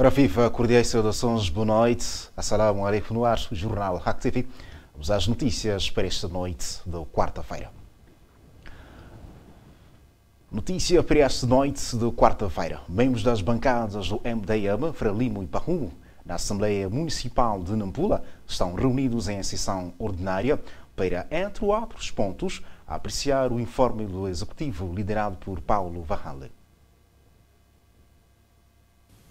Ora viva, cordiais saudações, boa noite. Assalamu alaikum no ar, Jornal Hack. Vamos às notícias para esta noite de quarta-feira. Notícia para esta noite de quarta-feira. Membros das bancadas do MDM, Frelimo e Pahum, na Assembleia Municipal de Nampula, estão reunidos em sessão ordinária para, entre outros pontos, apreciar o informe do Executivo liderado por Paulo Varrale.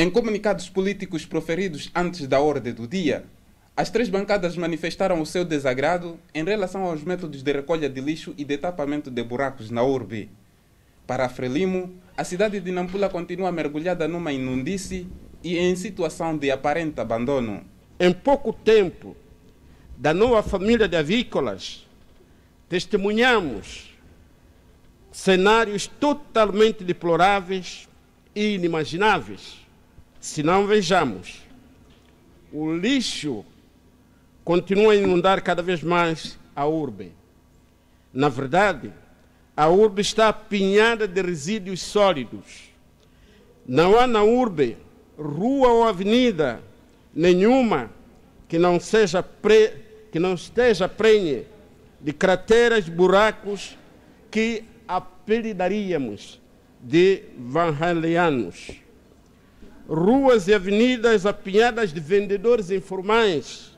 Em comunicados políticos proferidos antes da ordem do dia, as três bancadas manifestaram o seu desagrado em relação aos métodos de recolha de lixo e de tapamento de buracos na urbe. Para a Frelimo, a cidade de Nampula continua mergulhada numa inundice e em situação de aparente abandono. Em pouco tempo, da nova família de avícolas, testemunhamos cenários totalmente deploráveis e inimagináveis se não vejamos, o lixo continua a inundar cada vez mais a urbe. Na verdade, a urbe está apinhada de resíduos sólidos. Não há na urbe rua ou avenida nenhuma que não, seja pre... que não esteja prenhe de crateras, buracos que apelidaríamos de vanhalianos ruas e avenidas apinhadas de vendedores informais,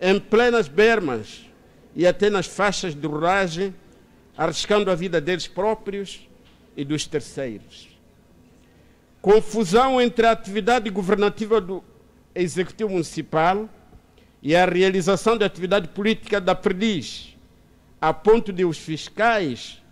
em plenas bermas e até nas faixas de ruragem, arriscando a vida deles próprios e dos terceiros. Confusão entre a atividade governativa do Executivo Municipal e a realização da atividade política da Perdiz, a ponto de os fiscais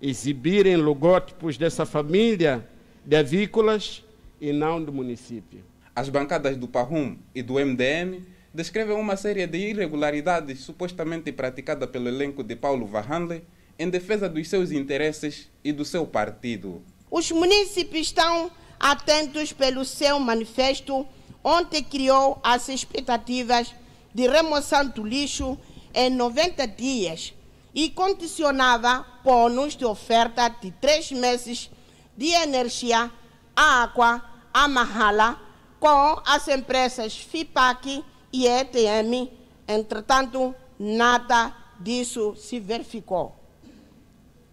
exibirem logótipos dessa família de avícolas e não do município. As bancadas do PARUM e do MDM descrevem uma série de irregularidades supostamente praticadas pelo elenco de Paulo Varrandle em defesa dos seus interesses e do seu partido. Os municípios estão atentos pelo seu manifesto, onde criou as expectativas de remoção do lixo em 90 dias e condicionava bônus de oferta de três meses de energia, água amarrá-la com as empresas FIPAC e ETM. Entretanto, nada disso se verificou.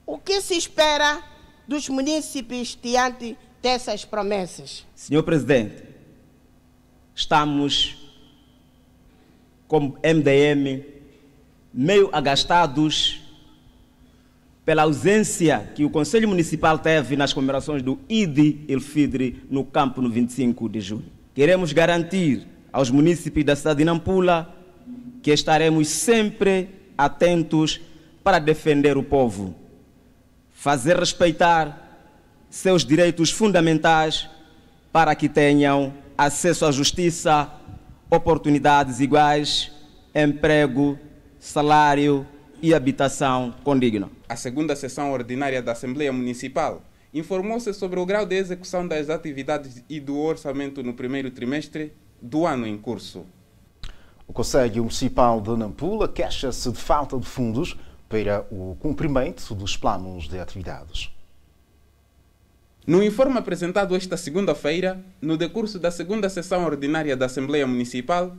O que se espera dos municípios diante dessas promessas? Senhor Presidente, estamos, como MDM, meio agastados pela ausência que o Conselho Municipal teve nas comemorações do Idi El Fidri no campo no 25 de julho. Queremos garantir aos municípios da cidade de Nampula que estaremos sempre atentos para defender o povo, fazer respeitar seus direitos fundamentais para que tenham acesso à justiça, oportunidades iguais, emprego, salário e habitação condigna. A segunda sessão ordinária da Assembleia Municipal informou-se sobre o grau de execução das atividades e do orçamento no primeiro trimestre do ano em curso. O Conselho Municipal de Nampula queixa-se de falta de fundos para o cumprimento dos planos de atividades. No informe apresentado esta segunda-feira, no decurso da segunda sessão ordinária da Assembleia Municipal,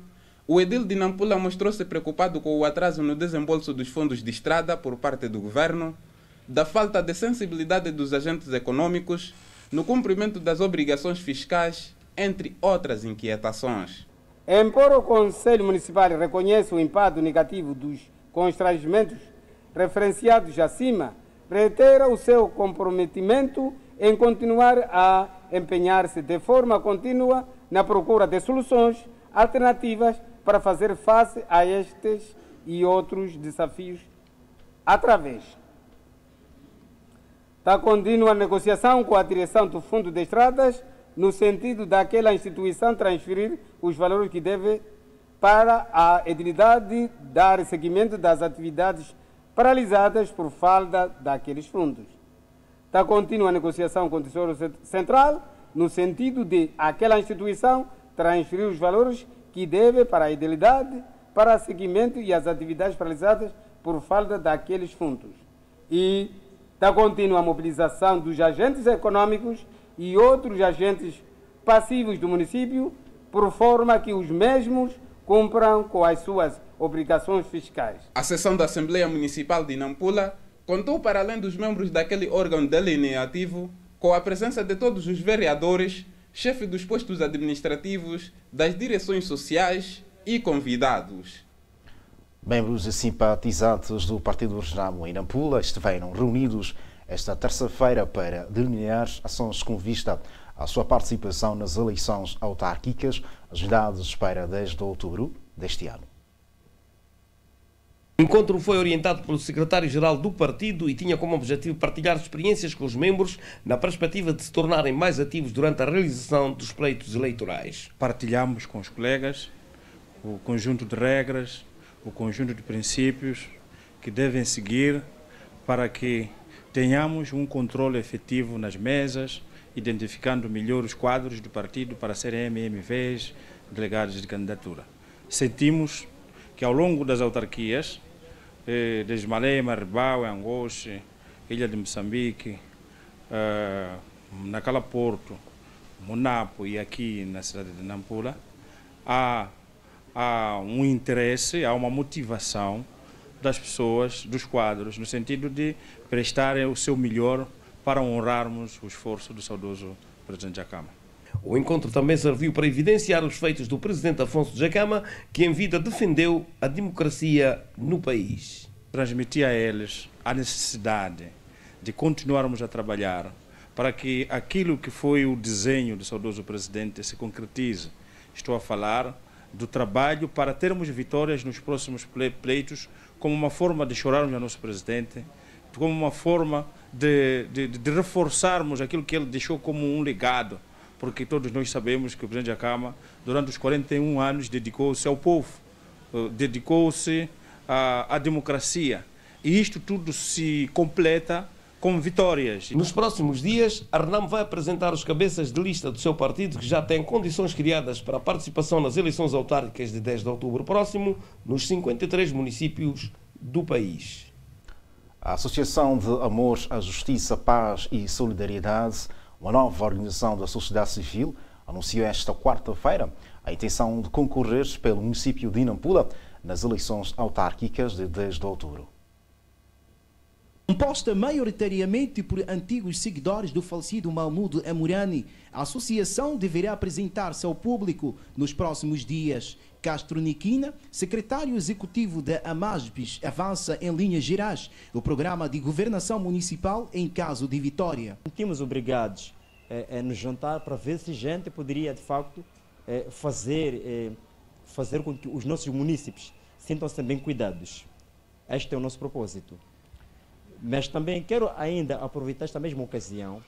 o edil de Nampula mostrou-se preocupado com o atraso no desembolso dos fundos de estrada por parte do governo, da falta de sensibilidade dos agentes econômicos no cumprimento das obrigações fiscais, entre outras inquietações. Embora o Conselho Municipal reconheça o impacto negativo dos constrangimentos referenciados acima, reitera o seu comprometimento em continuar a empenhar-se de forma contínua na procura de soluções alternativas para fazer face a estes e outros desafios através da contínua negociação com a direção do Fundo de Estradas, no sentido daquela instituição transferir os valores que deve para a edilidade dar seguimento das atividades paralisadas por falta daqueles fundos. Da contínua negociação com o Tesouro Central, no sentido de aquela instituição transferir os valores que deve para a idilidade, para seguimento e as atividades paralisadas por falta daqueles fundos. E da contínua mobilização dos agentes econômicos e outros agentes passivos do município, por forma que os mesmos cumpram com as suas obrigações fiscais. A sessão da Assembleia Municipal de Nampula contou, para além dos membros daquele órgão delineativo, com a presença de todos os vereadores, chefes dos postos administrativos, das direções sociais e convidados. Membros e simpatizantes do Partido Regional em Nampula estiveram reunidos esta terça-feira para delinear ações com vista à sua participação nas eleições autárquicas agendadas para 10 de outubro deste ano. O encontro foi orientado pelo secretário-geral do partido e tinha como objetivo partilhar experiências com os membros na perspectiva de se tornarem mais ativos durante a realização dos pleitos eleitorais. Partilhamos com os colegas o conjunto de regras, o conjunto de princípios que devem seguir para que tenhamos um controle efetivo nas mesas, identificando melhor os quadros do partido para serem MMVs, delegados de candidatura. Sentimos que ao longo das autarquias, eh, desde Malema, Ribau, Angoche, Ilha de Moçambique, eh, Nacala Porto, Monapo e aqui na cidade de Nampula, há, há um interesse, há uma motivação das pessoas, dos quadros, no sentido de prestarem o seu melhor para honrarmos o esforço do saudoso presidente Jacama. O encontro também serviu para evidenciar os feitos do presidente Afonso Jacama, que em vida defendeu a democracia no país. Transmitir a eles a necessidade de continuarmos a trabalhar para que aquilo que foi o desenho do saudoso presidente se concretize. Estou a falar do trabalho para termos vitórias nos próximos pleitos como uma forma de chorarmos ao nosso presidente, como uma forma de, de, de, reforçarmos aquilo que ele deixou como um legado, porque todos nós sabemos que o presidente Acama, durante os 41 anos, dedicou-se ao povo, dedicou-se à, à democracia. E isto tudo se completa com vitórias. Nos próximos dias, Arnam vai apresentar os cabeças de lista do seu partido que já têm condições criadas para a participação nas eleições autárquicas de 10 de outubro próximo nos 53 municípios do país. A Associação de Amor à Justiça, Paz e Solidariedade, uma nova organização da sociedade civil, anunciou esta quarta-feira a intenção de concorrer pelo município de Inampula nas eleições autárquicas de 10 de outubro. Composta maioritariamente por antigos seguidores do falecido Mahmoud Amurani, a associação deverá apresentar-se ao público nos próximos dias. Castro Niquina, secretário executivo da AMASBIS, avança em linhas gerais o programa de governação municipal em caso de vitória. Sentimos obrigados a, a nos juntar para ver se a gente poderia, de facto, fazer, fazer com que os nossos municípios sintam-se bem cuidados. Este é o nosso propósito. Mas também quero ainda aproveitar esta mesma ocasião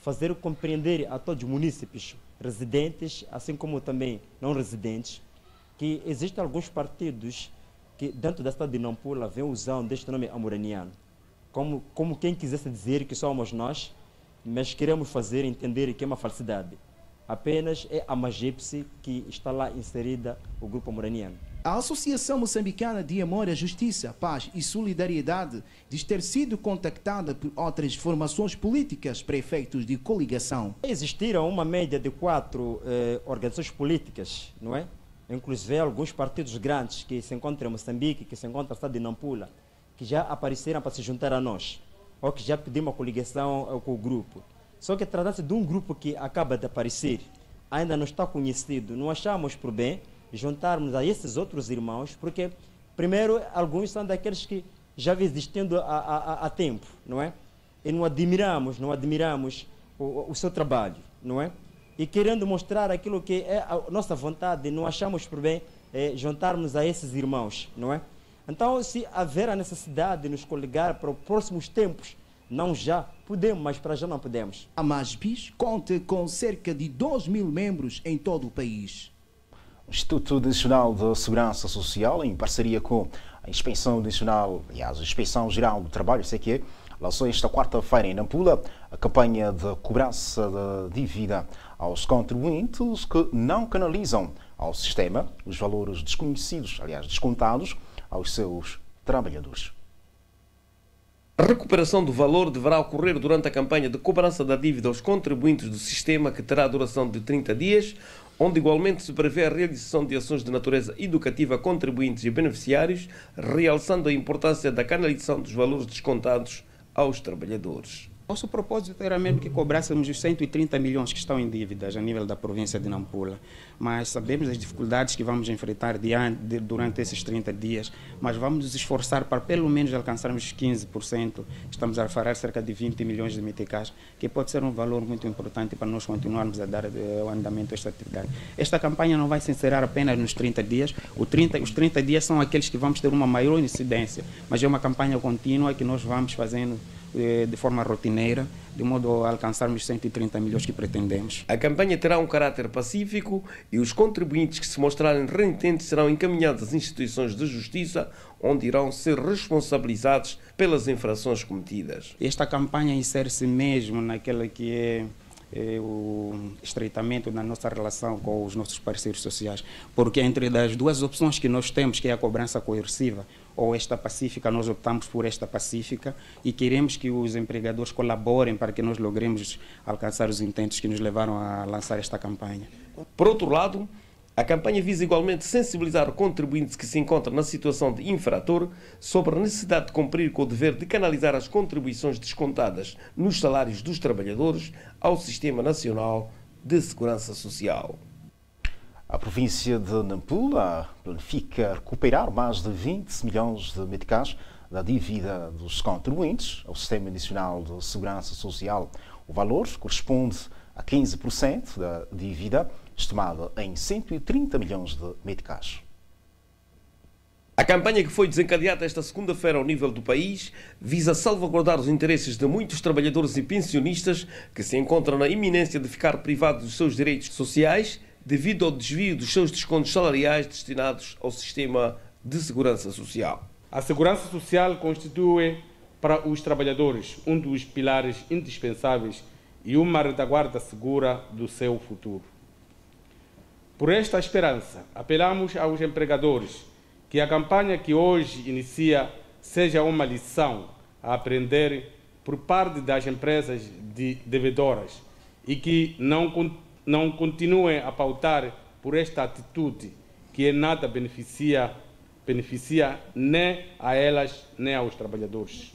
fazer compreender a todos os munícipes residentes, assim como também não residentes, que existem alguns partidos que dentro da cidade de Nampula vêm usando este nome amoraniano, como, como quem quisesse dizer que somos nós, mas queremos fazer entender que é uma falsidade. Apenas é a Magipse que está lá inserida o grupo amoraniano. A Associação Moçambicana de Amor à Justiça, Paz e Solidariedade diz ter sido contactada por outras formações políticas para efeitos de coligação. Existiram uma média de quatro eh, organizações políticas, não é? Inclusive alguns partidos grandes que se encontram em Moçambique, que se encontram na cidade de Nampula, que já apareceram para se juntar a nós, ou que já pediram uma coligação com o grupo. Só que trata-se de um grupo que acaba de aparecer, ainda não está conhecido, não achamos por bem juntarmos a esses outros irmãos, porque, primeiro, alguns são daqueles que já vêm existindo há, há, há tempo, não é? E não admiramos, não admiramos o, o, seu trabalho, não é? E querendo mostrar aquilo que é a nossa vontade, não achamos por bem é, juntarmos a esses irmãos, não é? Então, se haver a necessidade de nos coligar para os próximos tempos, não já podemos, mas para já não podemos. A MASPIS conta com cerca de 2 mil membros em todo o país. O Instituto Nacional de Segurança Social, em parceria com a Inspeção Nacional, aliás, a Inspeção Geral do Trabalho, CQ, lançou esta quarta-feira em Nampula a campanha de cobrança de dívida aos contribuintes que não canalizam ao sistema os valores desconhecidos, aliás, descontados aos seus trabalhadores. A recuperação do valor deverá ocorrer durante a campanha de cobrança da dívida aos contribuintes do sistema, que terá duração de 30 dias, onde igualmente se prevê a realização de ações de natureza educativa a contribuintes e beneficiários, realçando a importância da canalização dos valores descontados aos trabalhadores. Nosso propósito era mesmo que cobrássemos os 130 milhões que estão em dívidas a nível da província de Nampula. Mas sabemos as dificuldades que vamos enfrentar diante, durante esses 30 dias, mas vamos nos esforçar para pelo menos alcançarmos os 15%. Estamos a falar cerca de 20 milhões de meticais, que pode ser um valor muito importante para nós continuarmos a dar uh, o andamento a esta atividade. Esta campanha não vai se encerrar apenas nos 30 dias. 30, os 30 dias são aqueles que vamos ter uma maior incidência, mas é uma campanha contínua que nós vamos fazendo eh, de forma rotineira, de modo a alcançarmos 130 milhões que pretendemos. A campanha terá um caráter pacífico e os contribuintes que se mostrarem renitentes serão encaminhados às instituições de justiça, onde irão ser responsabilizados pelas infrações cometidas. Esta campanha insere-se mesmo naquela que é é, o estreitamento da nossa relação com os nossos parceiros sociais, porque entre as duas opções que nós temos, que é a cobrança coerciva ou esta pacífica, nós optamos por esta pacífica e queremos que os empregadores colaborem para que nós logremos alcançar os intentos que nos levaram a lançar esta campanha. Por outro lado, a campanha visa igualmente sensibilizar o contribuinte que se encontra na situação de infrator sobre a necessidade de cumprir com o dever de canalizar as contribuições descontadas nos salários dos trabalhadores ao Sistema Nacional de Segurança Social. A província de Nampula planifica recuperar mais de 20 milhões de meticais da dívida dos contribuintes ao Sistema Nacional de Segurança Social. O valor corresponde a 15% da dívida, estimada em 130 milhões de meticais. A campanha que foi desencadeada esta segunda-feira ao nível do país visa salvaguardar os interesses de muitos trabalhadores e pensionistas que se encontram na iminência de ficar privados dos seus direitos sociais devido ao desvio dos seus descontos salariais destinados ao sistema de segurança social. A segurança social constitui para os trabalhadores um dos pilares indispensáveis e uma retaguarda segura do seu futuro. Por esta esperança, apelamos aos empregadores que a campanha que hoje inicia seja uma lição a aprender por parte das empresas de devedoras e que não não continuem a pautar por esta atitude que em nada beneficia, beneficia nem a elas nem aos trabalhadores.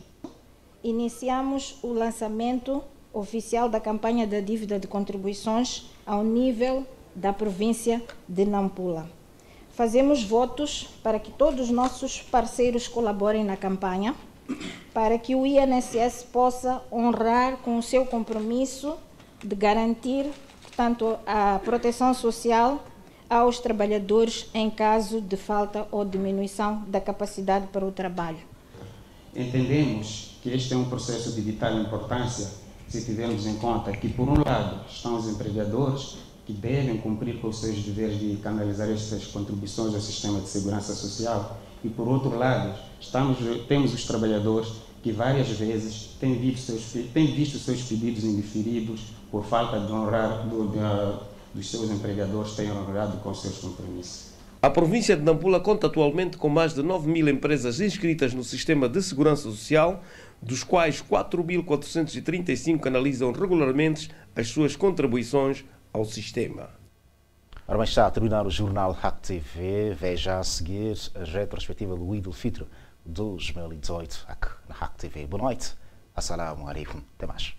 Iniciamos o lançamento oficial da campanha da dívida de contribuições ao nível da província de Nampula. Fazemos votos para que todos os nossos parceiros colaborem na campanha, para que o INSS possa honrar com o seu compromisso de garantir portanto, a proteção social aos trabalhadores em caso de falta ou diminuição da capacidade para o trabalho. Entendemos que este é um processo de vital importância se tivermos em conta que, por um lado, estão os empregadores que devem cumprir com os seus deveres de canalizar estas contribuições ao sistema de segurança social e, por outro lado, estamos, temos os trabalhadores que várias vezes têm visto seus, têm visto seus pedidos indiferidos por falta de honrar do, de, dos seus empregadores tenham honrado com seus compromissos. A província de Nampula conta atualmente com mais de 9 mil empresas inscritas no sistema de segurança social, dos quais 4.435 canalizam regularmente as suas contribuições ao sistema. Ora bem, está a terminar o jornal Hack TV. Veja a seguir a retrospectiva do Idul Fitro 2018 aqui na Hack TV. Boa noite. Assalamu alaikum. Até mais.